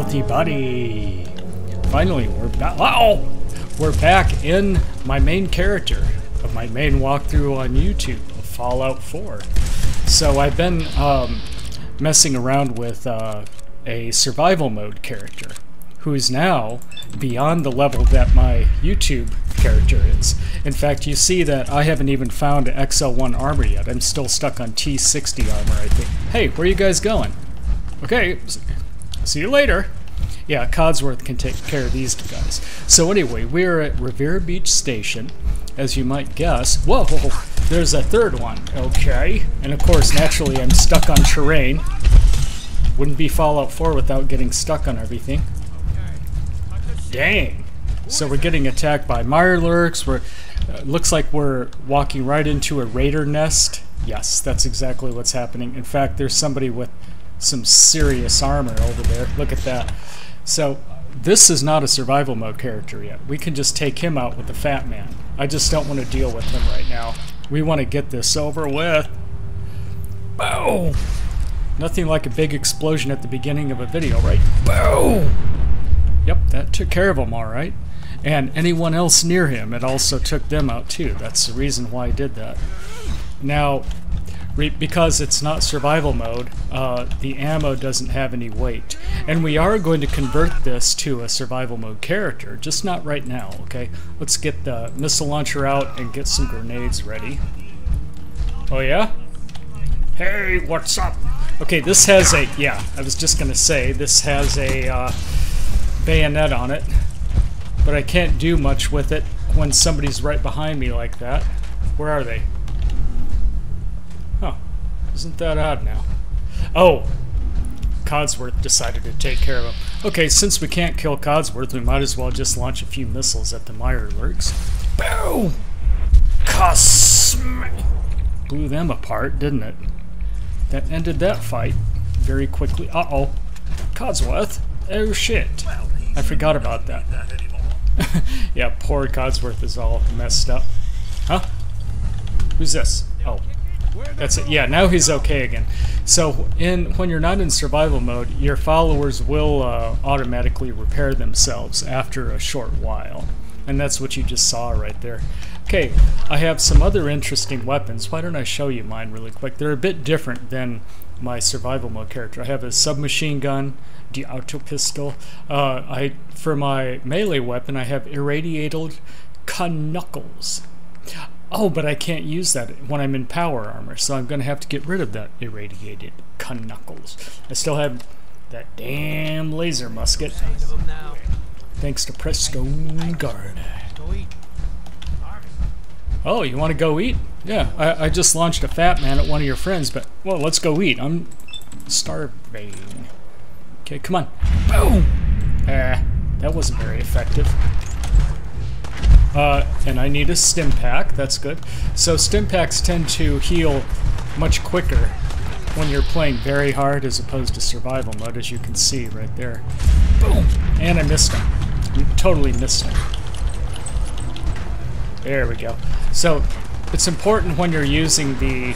commonwealthy buddy. Finally, we're back. Wow! We're back in my main character of my main walkthrough on YouTube of Fallout 4. So I've been um, messing around with uh, a survival mode character who is now beyond the level that my YouTube character is. In fact, you see that I haven't even found X-01 armor yet. I'm still stuck on T60 armor, I think. Hey, where are you guys going? Okay, see you later. Yeah, Codsworth can take care of these guys. So anyway, we're at Revere Beach Station, as you might guess. Whoa, there's a third one. Okay, and of course, naturally, I'm stuck on terrain. Wouldn't be Fallout 4 without getting stuck on everything. Dang. So we're getting attacked by Mirelurks. We're uh, looks like we're walking right into a raider nest. Yes, that's exactly what's happening. In fact, there's somebody with some serious armor over there. Look at that. So this is not a survival mode character yet. We can just take him out with the fat man. I just don't want to deal with him right now. We want to get this over with. Boom! Nothing like a big explosion at the beginning of a video, right? Boom! Yep, that took care of him all right. And anyone else near him, it also took them out too. That's the reason why I did that. Now, because it's not survival mode, uh, the ammo doesn't have any weight. And we are going to convert this to a survival mode character, just not right now, okay? Let's get the missile launcher out and get some grenades ready. Oh yeah? Hey, what's up? Okay, this has a, yeah, I was just gonna say, this has a uh, bayonet on it, but I can't do much with it when somebody's right behind me like that. Where are they? Isn't that odd now? Oh! Codsworth decided to take care of him. Okay, since we can't kill Codsworth, we might as well just launch a few missiles at the Mirelurks. Boom! Cosm Blew them apart, didn't it? That ended that fight very quickly. Uh-oh. Codsworth? Oh shit. I forgot about that. yeah, poor Codsworth is all messed up. Huh? Who's this? Oh, that's it. Yeah, now he's okay again. So in when you're not in survival mode, your followers will uh, automatically repair themselves after a short while. And that's what you just saw right there. Okay, I have some other interesting weapons. Why don't I show you mine really quick? They're a bit different than my survival mode character. I have a submachine gun, the auto pistol. Uh, I for my melee weapon, I have irradiated knuckles. Oh, but I can't use that when I'm in power armor, so I'm going to have to get rid of that irradiated knuckles. I still have that damn laser musket. Thanks to Preston Garvey. Oh, you want to go eat? Yeah, I, I just launched a fat man at one of your friends, but, well, let's go eat. I'm starving. Okay, come on. Boom! Ah, that wasn't very effective. Uh, and I need a stim pack, that's good. So stim packs tend to heal much quicker when you're playing very hard as opposed to survival mode, as you can see right there. Boom! And I missed him. You totally missed him. There we go. So it's important when you're using the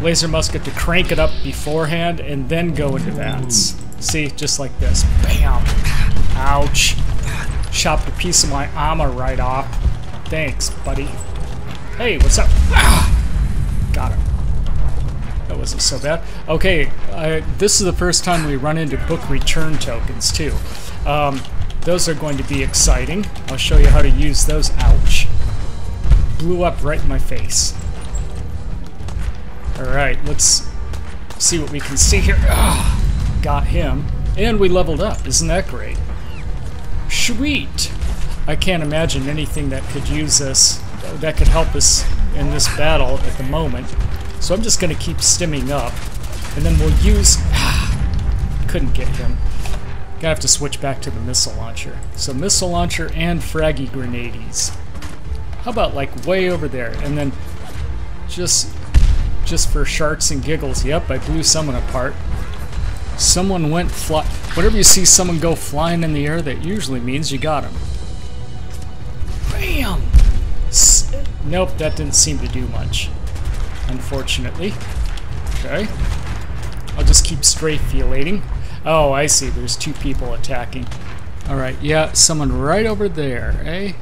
laser musket to crank it up beforehand and then go into VATS. See, just like this. Bam! Ouch! Chopped a piece of my armor right off. Thanks, buddy. Hey, what's up? Ah! Got him. That wasn't so bad. Okay, uh, this is the first time we run into book return tokens, too. Um, those are going to be exciting. I'll show you how to use those. Ouch. Blew up right in my face. Alright, let's see what we can see here. Ah, got him. And we leveled up. Isn't that great? Sweet! I can't imagine anything that could use us, that could help us in this battle at the moment. So I'm just going to keep stimming up. And then we'll use... Ah, couldn't get him. Gonna have to switch back to the missile launcher. So missile launcher and fraggy grenades. How about like way over there? And then just just for sharks and giggles, yep, I blew someone apart. Someone went fly. Whenever you see someone go flying in the air, that usually means you got him. Bam! S nope, that didn't seem to do much. Unfortunately. Okay. I'll just keep strafulating. Oh, I see. There's two people attacking. All right, yeah, someone right over there, eh?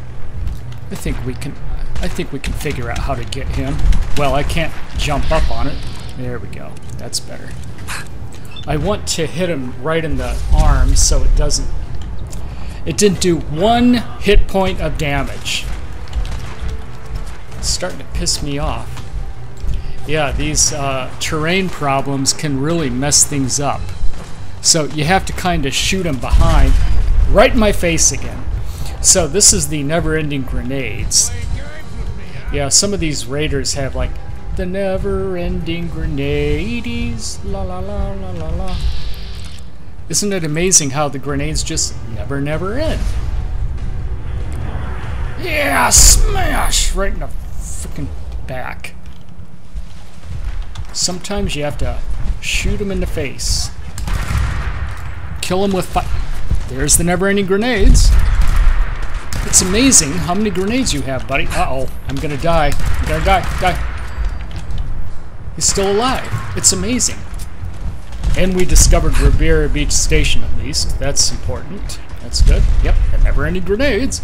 I think we can. I think we can figure out how to get him. Well, I can't jump up on it. There we go. That's better. I want to hit him right in the arm so it doesn't. It didn't do one hit point of damage. It's starting to piss me off. Yeah, these uh, terrain problems can really mess things up. So you have to kind of shoot him behind, right in my face again. So this is the never-ending grenades. Yeah, some of these raiders have like the never-ending grenades, la la la la la la. Isn't it amazing how the grenades just never, never end? Yeah, smash right in the freaking back. Sometimes you have to shoot them in the face. Kill them with fire. There's the never-ending grenades. It's amazing how many grenades you have, buddy. Uh-oh, I'm gonna die. I'm gonna die, die. He's still alive. It's amazing. And we discovered Revere Beach Station, at least. That's important. That's good. Yep, and never any grenades.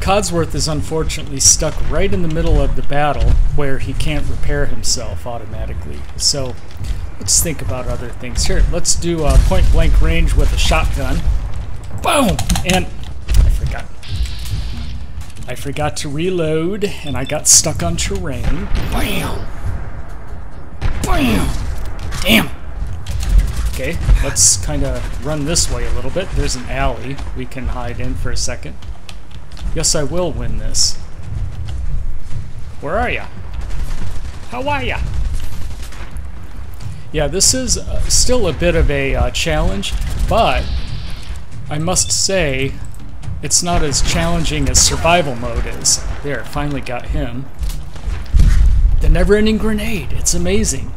Codsworth is unfortunately stuck right in the middle of the battle where he can't repair himself automatically. So let's think about other things. Here, let's do a point blank range with a shotgun. Boom! And I forgot. I forgot to reload and I got stuck on terrain. Bam! Damn! Okay, let's kind of run this way a little bit. There's an alley we can hide in for a second. Yes, I will win this. Where are ya? How are ya? Yeah, this is uh, still a bit of a uh, challenge, but I must say it's not as challenging as survival mode is. There, finally got him. The never-ending grenade. It's amazing.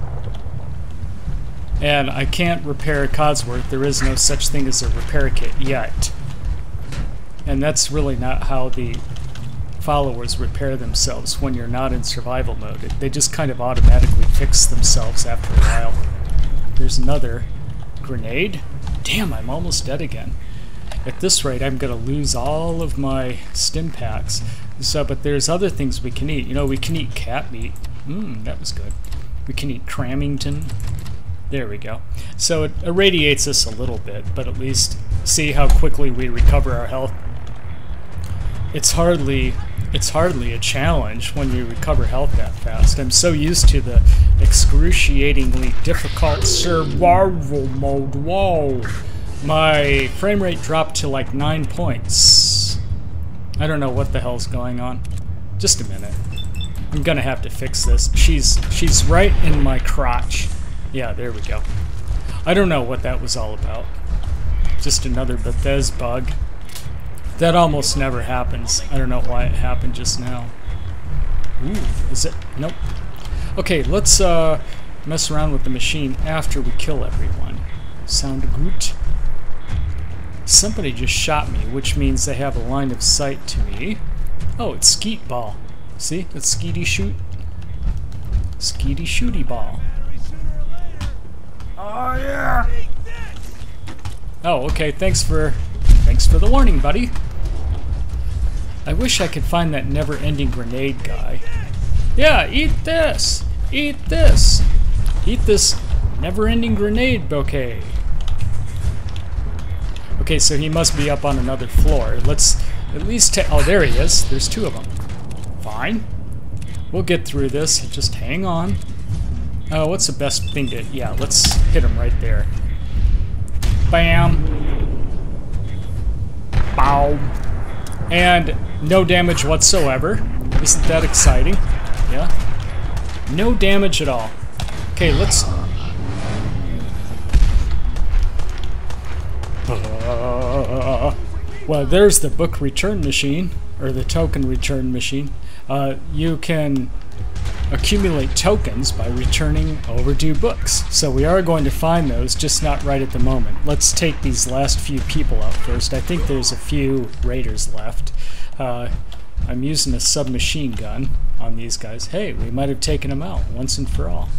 And I can't repair Codsworth. There is no such thing as a repair kit yet. And that's really not how the followers repair themselves when you're not in survival mode. They just kind of automatically fix themselves after a while. There's another grenade. Damn, I'm almost dead again. At this rate, I'm going to lose all of my stim packs. So, but there's other things we can eat. You know, we can eat cat meat. Mmm, that was good. We can eat Crammington. There we go. So it irradiates us a little bit, but at least see how quickly we recover our health. It's hardly it's hardly a challenge when you recover health that fast. I'm so used to the excruciatingly difficult survival mode. Whoa! My frame rate dropped to like 9 points. I don't know what the hell's going on. Just a minute. I'm gonna have to fix this. She's she's right in my crotch. Yeah, there we go. I don't know what that was all about. Just another Bethesda bug. That almost never happens. I don't know why it happened just now. Ooh, is it? Nope. Okay, let's uh, mess around with the machine after we kill everyone. Sound good? Somebody just shot me, which means they have a line of sight to me. Oh, it's Skeet Ball. See? It's Skeety Shoot. Skeety Shooty Ball. Oh yeah. Oh, okay. Thanks for thanks for the warning, buddy. I wish I could find that never-ending grenade guy. Yeah, eat this. Eat this. Eat this never-ending grenade bouquet. Okay, so he must be up on another floor. Let's at least. Oh, there he is. There's two of them. Fine. We'll get through this. Just hang on. Oh, what's the best thing to... Yeah, let's hit him right there. Bam. Bow. And no damage whatsoever. Isn't that exciting? Yeah. No damage at all. Okay, let's... Uh, well, there's the book return machine, or the token return machine. Uh, you can accumulate tokens by returning overdue books. So we are going to find those, just not right at the moment. Let's take these last few people out first. I think there's a few raiders left. Uh, I'm using a submachine gun on these guys. Hey, we might have taken them out once and for all.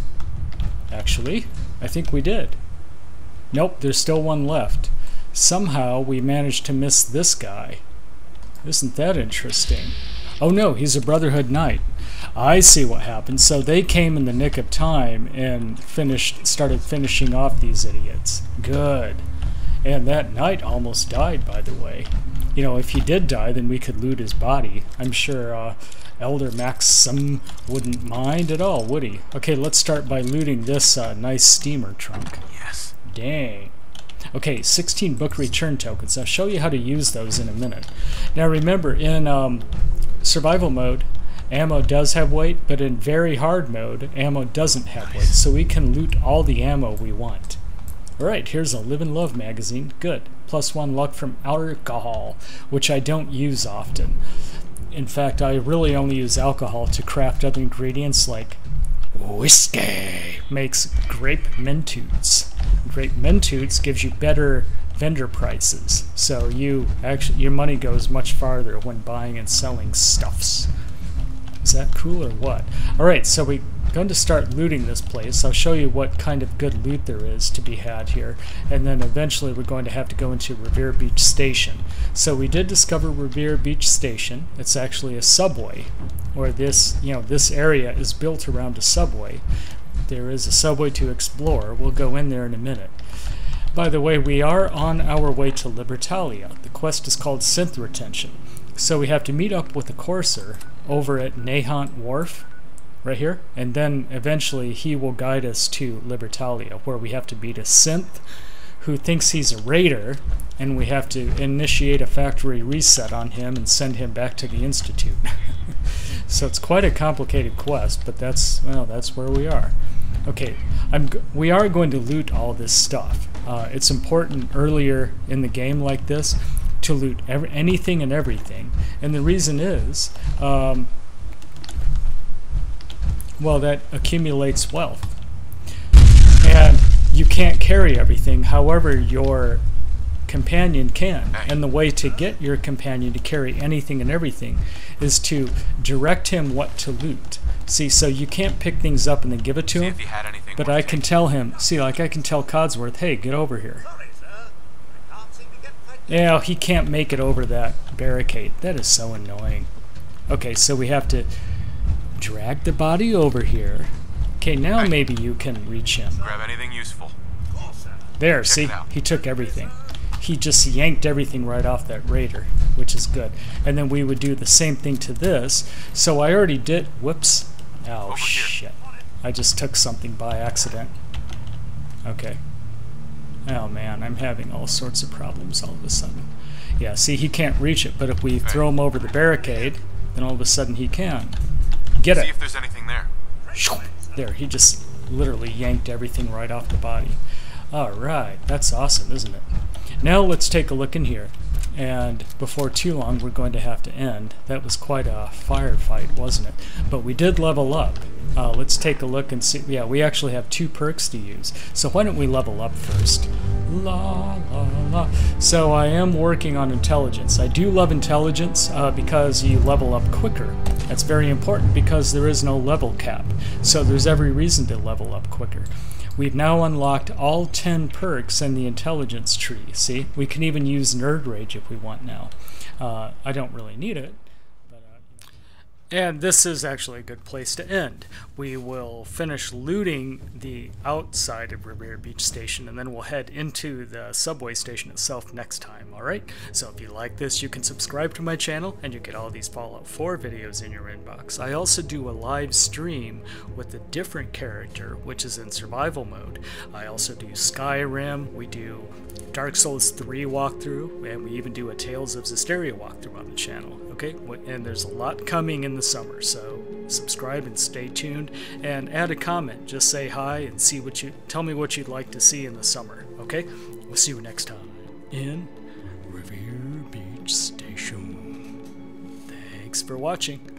Actually, I think we did. Nope, there's still one left. Somehow we managed to miss this guy. Isn't that interesting? Oh no, he's a Brotherhood Knight. I see what happened. So they came in the nick of time and finished, started finishing off these idiots. Good. And that knight almost died, by the way. You know, if he did die, then we could loot his body. I'm sure uh, Elder Maxson wouldn't mind at all, would he? Okay, let's start by looting this uh, nice steamer trunk. Yes. Dang. Okay, 16 book return tokens. I'll show you how to use those in a minute. Now remember, in um, survival mode, ammo does have weight, but in very hard mode, ammo doesn't have weight. So we can loot all the ammo we want. Alright, here's a Live and Love magazine. Good. Plus one luck from alcohol, which I don't use often. In fact, I really only use alcohol to craft other ingredients like whiskey. Makes grape Mentats. Grape Mentats gives you better vendor prices. So you actually your money goes much farther when buying and selling stuffs. Is that cool or what? Alright, so we're going to start looting this place. I'll show you what kind of good loot there is to be had here. And then eventually we're going to have to go into Revere Beach Station. So we did discover Revere Beach Station. It's actually a subway. Or this, you know, this area is built around a subway. There is a subway to explore. We'll go in there in a minute. By the way, we are on our way to Libertalia. The quest is called Synth Retention. So we have to meet up with the Courser over at Nahant Wharf, right here, and then eventually he will guide us to Libertalia, where we have to beat a synth who thinks he's a raider, and we have to initiate a factory reset on him and send him back to the Institute. so it's quite a complicated quest, but that's well, that's where we are. Okay, I'm we are going to loot all this stuff. Uh, it's important earlier in the game like this to loot every, anything and everything. And the reason is, um, well, that accumulates wealth. And you can't carry everything, however, your companion can. And the way to get your companion to carry anything and everything is to direct him what to loot. See, so you can't pick things up and then give it to him. But I can tell him, see, like I can tell Codsworth, hey, get over here. Yeah, he can't make it over that barricade. That is so annoying. Okay, so we have to drag the body over here. Okay, now maybe you can reach him. Grab anything useful. There, Check see? He took everything. He just yanked everything right off that raider, which is good. And then we would do the same thing to this. So I already did... Whoops. Oh, shit. I just took something by accident. Okay. Oh man, I'm having all sorts of problems all of a sudden. Yeah, see, he can't reach it, but if we throw him over the barricade, then all of a sudden he can. Get see it. See if there's anything there. There, he just literally yanked everything right off the body. Alright, that's awesome, isn't it? Now let's take a look in here. And before too long, we're going to have to end. That was quite a firefight, wasn't it? But we did level up. Uh, let's take a look and see. Yeah, we actually have two perks to use. So why don't we level up first? La la la. So I am working on intelligence. I do love intelligence uh, because you level up quicker. That's very important because there is no level cap. So there's every reason to level up quicker. We've now unlocked all 10 perks in the intelligence tree. See, we can even use Nerd Rage if we want now. Uh, I don't really need it. And this is actually a good place to end. We will finish looting the outside of Revere Beach Station and then we'll head into the subway station itself next time, alright? So if you like this, you can subscribe to my channel and you get all these Fallout 4 videos in your inbox. I also do a live stream with a different character, which is in survival mode. I also do Skyrim, we do Dark Souls 3 walkthrough, and we even do a Tales of Zestiria walkthrough on the channel. Okay, and there's a lot coming in the summer, so subscribe and stay tuned, and add a comment. Just say hi and see what you tell me what you'd like to see in the summer. Okay, we'll see you next time in Revere Beach Station. Thanks for watching.